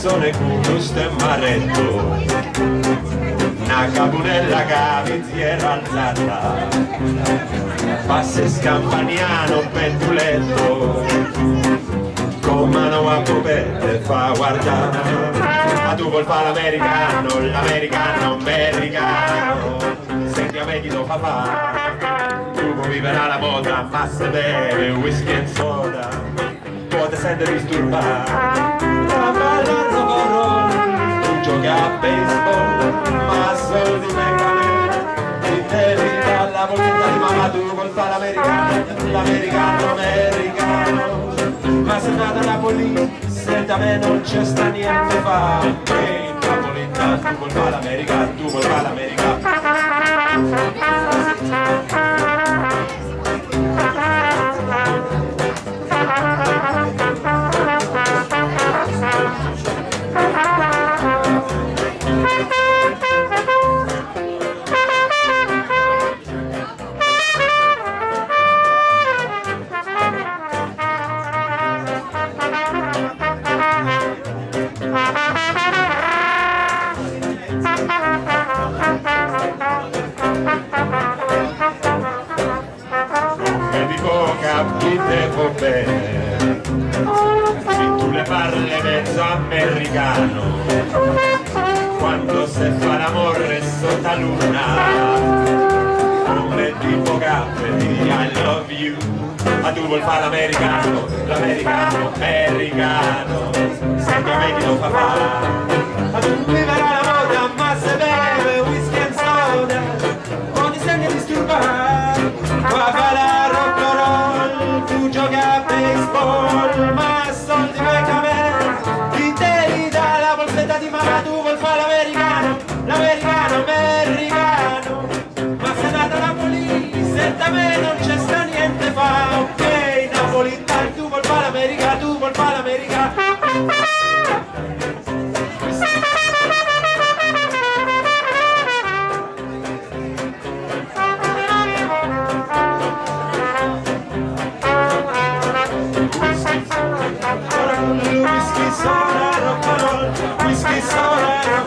canzone con uno stemmaretto. Una capunella cavizziera alzata passe scampaniano penduletto con mano a popette fa guardare. Ma tu vuol fare l'americano l'americano americano senti a me chi lo fa fare tu puoi vivere alla moda ma se beve whisky e soda può essere disturbato la dalla volta di mamma tu vuol fare l'americano l'americano americano ma se nata a Napoli se da me non c'è sta niente fa. Napolitano tu vuol fare l'America tu vuol fare l'America che di poca capite bene. Se tu le parli mezzo americano. Quando se fa l'amore sotto la luna come tipo cappe di I love you ma tu vuoi fare l'americano l'americano americano. Senti a me chi lo fa fare para América. Whisky soda, rock and roll. Whisky soda,